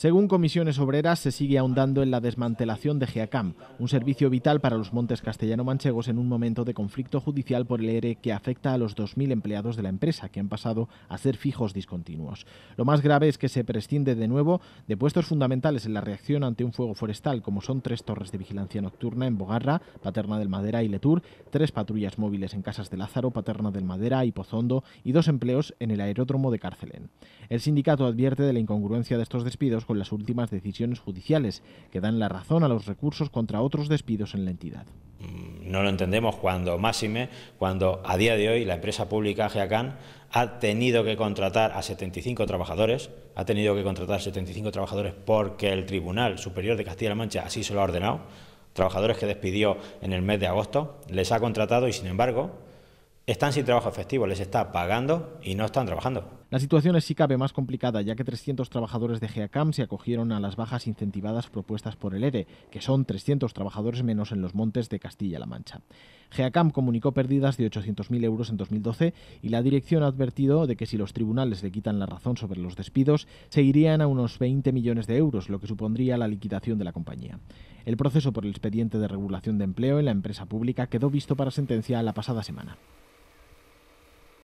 Según comisiones obreras, se sigue ahondando en la desmantelación de GEACAM, un servicio vital para los montes castellano-manchegos en un momento de conflicto judicial por el ERE que afecta a los 2.000 empleados de la empresa, que han pasado a ser fijos discontinuos. Lo más grave es que se prescinde de nuevo de puestos fundamentales en la reacción ante un fuego forestal, como son tres torres de vigilancia nocturna en Bogarra, Paterna del Madera y Letur, tres patrullas móviles en Casas de Lázaro, Paterna del Madera y Pozondo y dos empleos en el aeródromo de Cárcelen. El sindicato advierte de la incongruencia de estos despidos con las últimas decisiones judiciales, que dan la razón a los recursos contra otros despidos en la entidad. Mm, no lo entendemos cuando máxime, cuando a día de hoy la empresa pública GEACAN ha tenido que contratar a 75 trabajadores, ha tenido que contratar a 75 trabajadores porque el Tribunal Superior de Castilla-La Mancha así se lo ha ordenado, trabajadores que despidió en el mes de agosto, les ha contratado y sin embargo están sin trabajo efectivo, les está pagando y no están trabajando. La situación es sí cabe más complicada, ya que 300 trabajadores de GEACAM se acogieron a las bajas incentivadas propuestas por el ERE, que son 300 trabajadores menos en los montes de Castilla-La Mancha. GEACAM comunicó pérdidas de 800.000 euros en 2012 y la dirección ha advertido de que si los tribunales le quitan la razón sobre los despidos, se irían a unos 20 millones de euros, lo que supondría la liquidación de la compañía. El proceso por el expediente de regulación de empleo en la empresa pública quedó visto para sentencia la pasada semana.